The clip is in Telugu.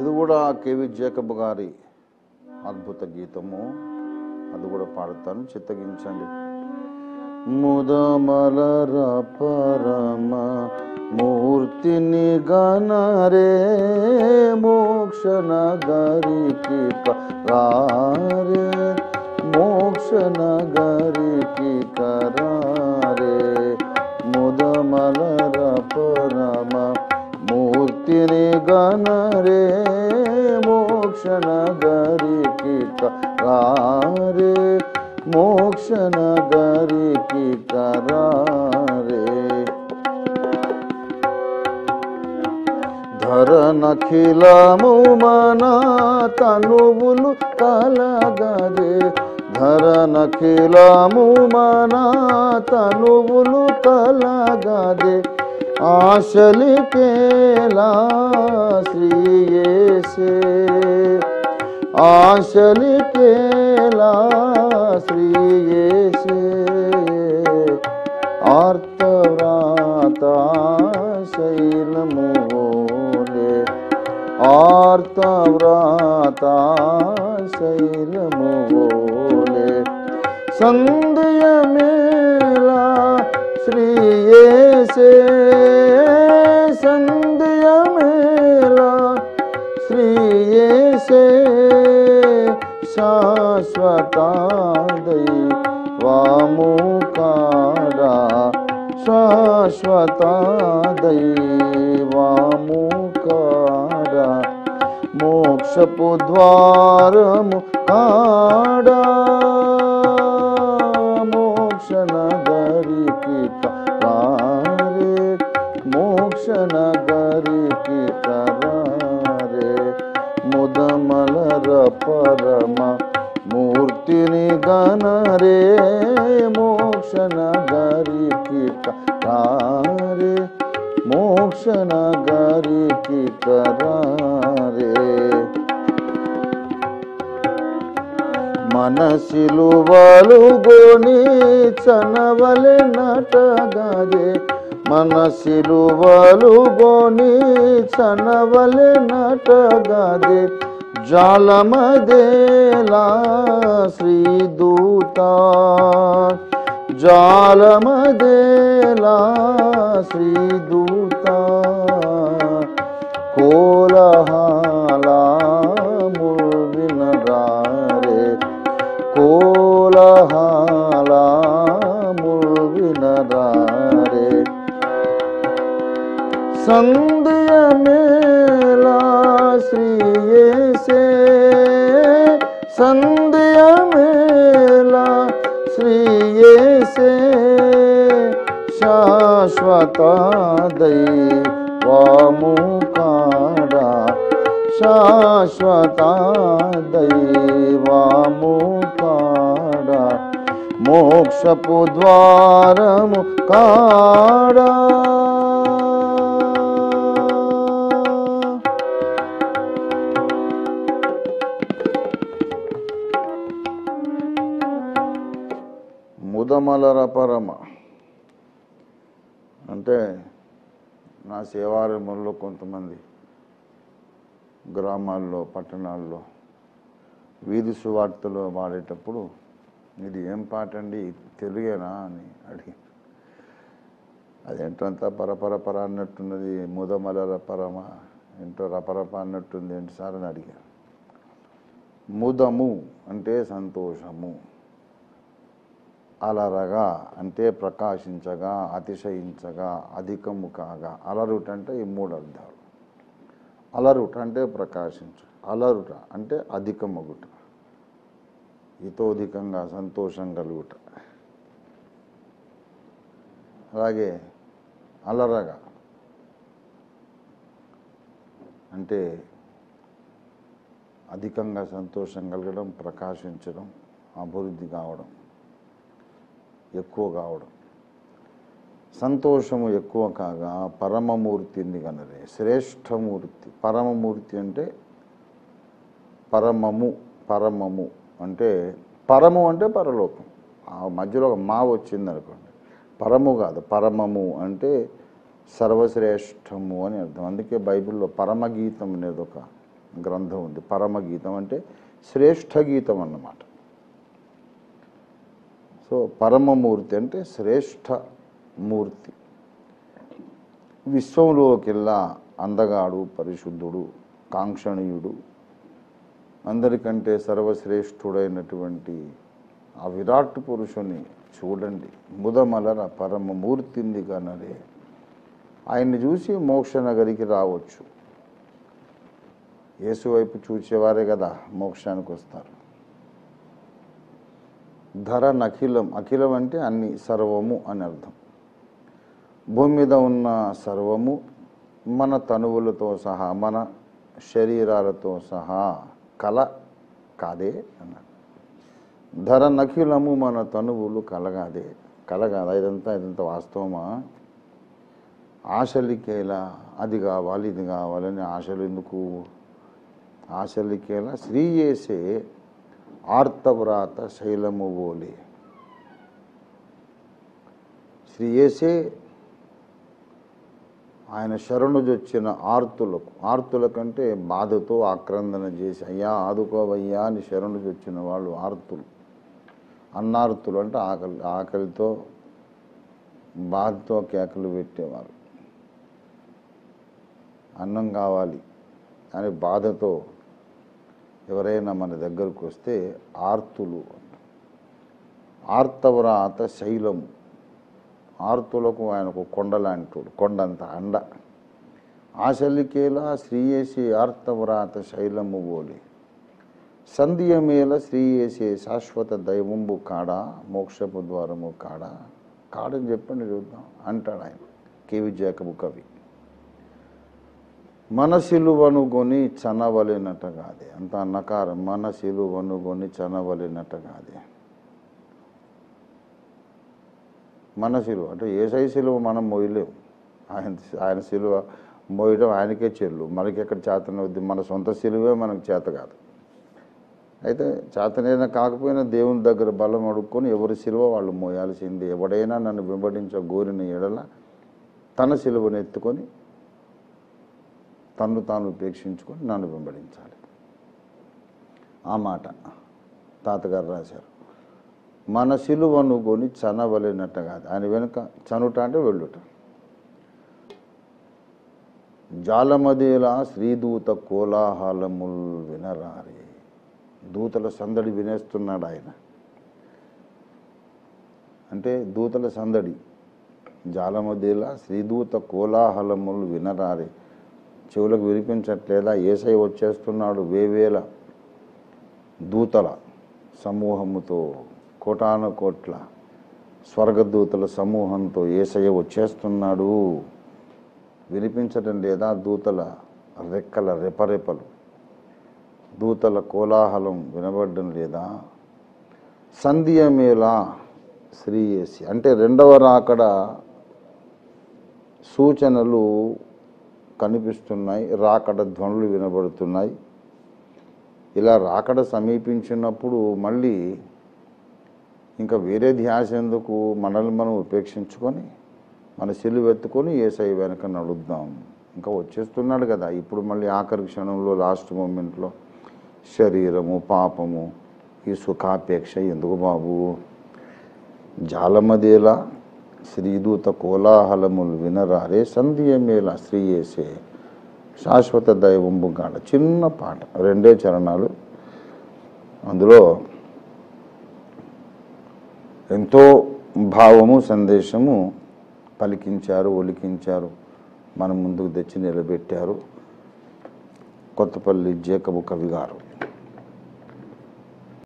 ఇది కూడా కేవి జేకబ్ గారి అద్భుత గీతము. అది కూడా పాడతాను. చిత్తగించండి. ముదమలర పరమ మూర్తిని గణరే మోక్ష నగరికి రే మోక్ష నగరికి కరా మూర్తిని గణరే మోక్ష నగరికి కరారే మోక్ష నగరికి కరారే ధరనఖిలము మన తనువులు కలగదే ధరనఖిలము మన తనువులు కలగదే ఆశలికేలా శ్రీయేసే ఆశలికేలా శ్రీయేసే ఆర్తవ్రాత శైలమోలే ఆర్తవ్రాత శైలమోలే సందయమేలా दयि वुकार श्वाश्ता दयी वमुकार मोक्षपद्वारमुड मोक्ष नगर की ता परमा కారే మోక్ష నగరికి కరారే ముదమలర పరమ మూర్తిని గణరే మోక్ష నగరికి కరారే వలుగొని నగరికి కరారే మనసిలువలు గోని చనవలె నటగదే జాలమదే గోని చనవలె నటగదే జాలమదేలా శ్రీదూత జాలమదేలా శ్రీదూత కోలహాలా ముల్వినరారే కోలహాలా ముల్వినరారే సంధ్యమేలా శ్రీయేసే సంధ్యమేలా శ్రీయేసే శాశ్వత దైవాము కాడా శాశ్వత దైవాము కాడా మోక్షపు ద్వారము కాడా పరపరమ అంటే నా సేవారంలో కొంతమంది గ్రామాల్లో పట్టణాల్లో వీధి సువార్తలో వాడేటప్పుడు ఇది ఏం పాట అండి? తెలుగేనా అని అడిగి అదేంటంతా పరపర పర అన్నట్టున్నది? ముదమలర పరమ ఏంటో రపరప అన్నట్టుంది ఏంటి సార్ అని అడిగారు. ముదము అంటే సంతోషము. అలరగా అంటే ప్రకాశించగా అతిశయించగా అధికము కాగా. అలరుట అంటే ఈ మూడు అర్థాలు. అలరుట అంటే ప్రకాశించు. అలరుట అంటే అధికమగుట. ఇతోధికంగా సంతోషం కలుగుట. అలాగే అలరగా అంటే అధికంగా సంతోషం కలగడం ప్రకాశించడం అభివృద్ధి కావడం. ఎక్కువ కావడం. సంతోషము ఎక్కువ కాగా పరమమూర్తిని కనరే. శ్రేష్టమూర్తి పరమమూర్తి అంటే పరమము పరమము అంటే పరము అంటే పరలోకం. ఆ మధ్యలో ఒక మా వచ్చింది అనుకోండి పరము కాదు పరమము అంటే సర్వశ్రేష్టము అని అర్థం. అందుకే బైబిల్లో పరమగీతం అనేది ఒక గ్రంథం ఉంది. పరమగీతం అంటే శ్రేష్ఠ గీతం అన్నమాట. సో పరమమూర్తి అంటే శ్రేష్ఠ మూర్తి. విశ్వంలోకెల్లా అందగాడు పరిశుద్ధుడు కాంక్షణీయుడు అందరికంటే సర్వశ్రేష్ఠుడైనటువంటి ఆ విరాట్ పురుషుని చూడండి. ముదమలర పరమమూర్తింది కనరే ఆయన్ని చూసి మోక్షనగరికి రావచ్చు. యేసు వైపు చూసేవారే కదా మోక్షానికి వస్తారు ధర నఖిలం అఖిలం అంటే అన్ని సర్వము అని అర్థం. భూమి మీద ఉన్న సర్వము మన తనువులతో సహా మన శరీరాలతో సహా కల కాదే అన్నాడు. ధర నఖిలము మన తనువులు కలగాదే. కలగాదా ఇదంతా ఇదంతా వాస్తవమా? ఆశలికేలా అది కావాలి ఇది కావాలని ఆశలు ఎందుకు? ఆశలికేలా స్త్రీ చేసే ఆర్తవ్రాత శైలము ఓలి శ్రీ ఏసే ఆయన శరణుజొచ్చిన ఆర్తులకు ఆర్తుల కంటే బాధతో ఆక్రందన చేసి అయ్యా ఆదుకోవయ్యా అని శరణుజొచ్చిన వాళ్ళు ఆర్తులు. అన్నార్తులు అంటే ఆకలి ఆకలితో బాధతో కేకలు పెట్టేవారు. అన్నం కావాలి అని బాధతో ఎవరైనా మన దగ్గరకు వస్తే ఆర్తులు ఆర్తవరాత శైలము. ఆర్తులకు ఆయనకు కొండలాంటివాడు కొండంత అండ. ఆశలికేలా శ్రీయేసి ఆర్తవరాత శైలము బోలి. సంధ్యమేల శ్రీయేసే శాశ్వత దైవంబు కాడా మోక్షపు ద్వారము కాడా. కాడని చెప్పండి చూద్దాం. అంటాడు ఆయన కేవి జాకబు కవి. మన సిలువను కొని కాదే అంత అన్నకారం. మన సిలువను కొని కాదే మన సిలువ అంటే ఏసై సిలువ మనం మోయలేము ఆయన ఆయన సిలువ మోయడం ఆయనకే చెల్లు. మనకి ఎక్కడ చేతనవుద్ది మన సొంత సిలువే మనకు చేత కాదు. అయితే చేతనైనా కాకపోయినా దేవుని దగ్గర బలం అడుక్కొని ఎవరి సిలువ వాళ్ళు మోయాల్సింది ఎవడైనా నన్ను వెంబడించ గోరిన ఎడల తన సిలువను ఎత్తుకొని తన్ను తాను ఉపేక్షించుకొని నన్ను వెంబడించాలి. ఆ మాట తాతగారు రాశారు. మన సిలువను కొని చనవలేనట్టు కాదు. ఆయన వెనుక చనుట అంటే వెళ్ళుట. జాలమదేలా శ్రీదూత కోలాహలముల్ వినరారే. దూతల సందడి వినేస్తున్నాడు ఆయన. అంటే దూతల సందడి. జాలమదేలా శ్రీదూత కోలాహలములు వినరారే. చెవులకు వినిపించట్లేదా? ఏసై వచ్చేస్తున్నాడు వేవేల దూతల సమూహముతో కోటాను కోట్ల స్వర్గదూతల సమూహంతో ఏసయ్య వచ్చేస్తున్నాడు. వినిపించడం లేదా? దూతల రెక్కల రెపరెపలు. దూతల కోలాహలం వినబడడం లేదా? సంధ్యమేలా శ్రీయేసి అంటే రెండవ రాకడ సూచనలు కనిపిస్తున్నాయి. రాకడ ధ్వనులు వినబడుతున్నాయి. ఇలా రాకడ సమీపించినప్పుడు మళ్ళీ ఇంకా వేరే ధ్యాస ఎందుకు? మనల్ని మనం ఉపేక్షించుకొని మన సిలువెత్తుకొని ఏసై వెనక నడుద్దాం. ఇంకా వచ్చేస్తున్నాడు కదా. ఇప్పుడు మళ్ళీ ఆఖరి క్షణంలో లాస్ట్ మూమెంట్లో శరీరము పాపము ఈ సుఖాపేక్ష ఎందుకు బాబు? జాలమదేలా శ్రీదూత కోలాహలములు వినరారే సంధ్యమేలా శ్రీయేసే. శాశ్వత దైవంబు గాడ చిన్న పాట రెండే చరణాలు. అందులో ఎంతో భావము సందేశము పలికించారు ఒలికించారు మన ముందుకు తెచ్చి నిలబెట్టారు కొత్తపల్లి జేకబు కవి గారు.